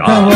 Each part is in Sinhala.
job.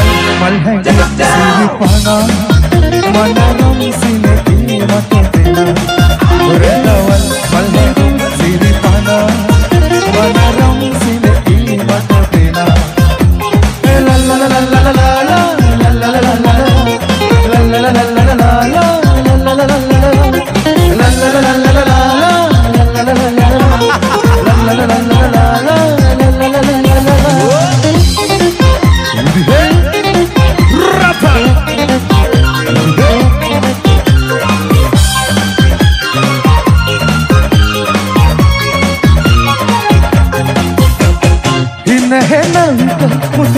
है नंग मुझ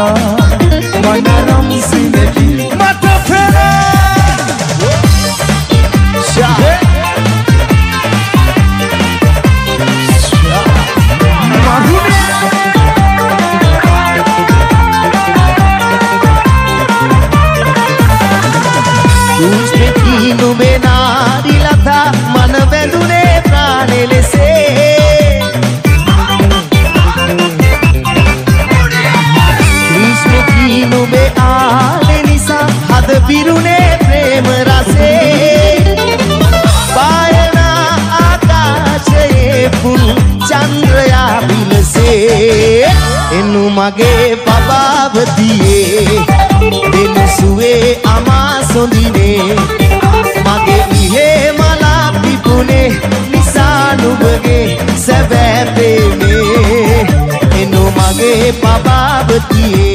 Mananam Mananam Singh මගේ පබාවතියේ දෙනසුවේ අමා සොඳිනේ. මගේ ඉහේ මලා පිපුනේ නිසා නුඹගේ සැබෑ පේනේ එනු මගේ පබාවතියේ